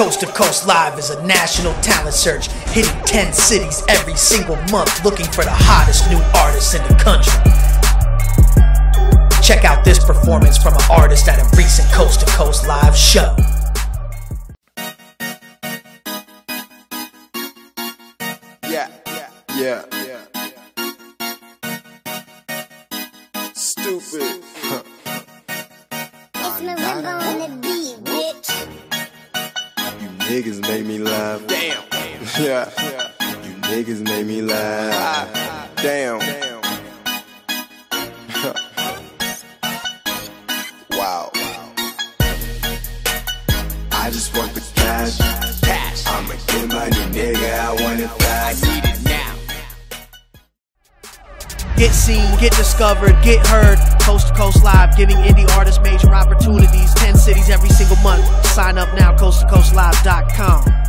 Coast to Coast Live is a national talent search, hitting 10 cities every single month, looking for the hottest new artists in the country. Check out this performance from an artist at a recent Coast to Coast Live show. Yeah, yeah, yeah. Stupid. Niggas make me laugh. Damn. Yeah. You niggas make me laugh. Damn. wow. I just want the cash. Cash. I'ma get my nigga. I want it fast. I need it now. Get seen, get discovered, get heard. Coast to Coast Live, giving indie artists major month. Sign up now, coasttocoastlive.com.